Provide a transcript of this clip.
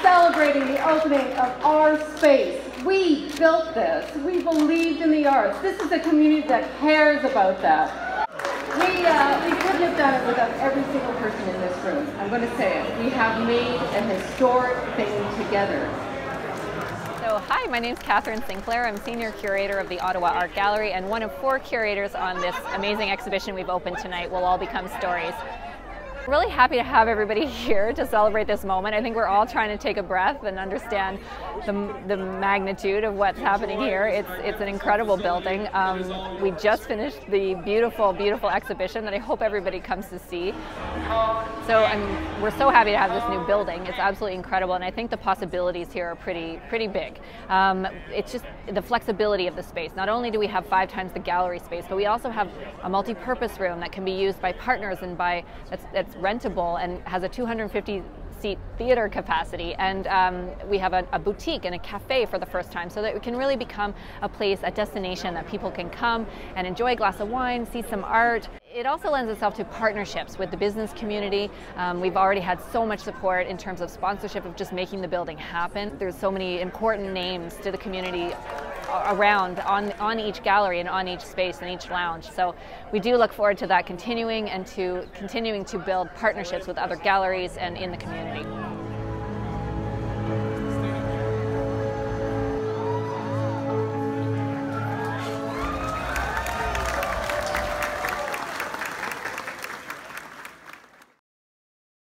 celebrating the opening of our space. We built this. We believed in the arts. This is a community that cares about that. We, uh, we couldn't have done it without every single person in this room. I'm going to say it. We have made a historic thing together. So, hi, my name is Catherine Sinclair. I'm Senior Curator of the Ottawa Art Gallery and one of four curators on this amazing exhibition we've opened tonight, Will All Become Stories. Really happy to have everybody here to celebrate this moment. I think we're all trying to take a breath and understand the, the magnitude of what's happening here. It's, it's an incredible building. Um, we just finished the beautiful, beautiful exhibition that I hope everybody comes to see. So I'm, we're so happy to have this new building. It's absolutely incredible, and I think the possibilities here are pretty, pretty big. Um, it's just the flexibility of the space. Not only do we have five times the gallery space, but we also have a multi-purpose room that can be used by partners and by that's, that's it's rentable and has a 250 seat theater capacity. And um, we have a, a, boutique and a cafe for the first time so that it can really become a place, a destination that people can come and enjoy a glass of wine, see some art. It also lends itself to partnerships with the business community. Um, we've already had so much support in terms of sponsorship of just making the building happen. There's so many important names to the community around on, on each gallery and on each space and each lounge. So we do look forward to that continuing and to continuing to build partnerships with other galleries and in the community.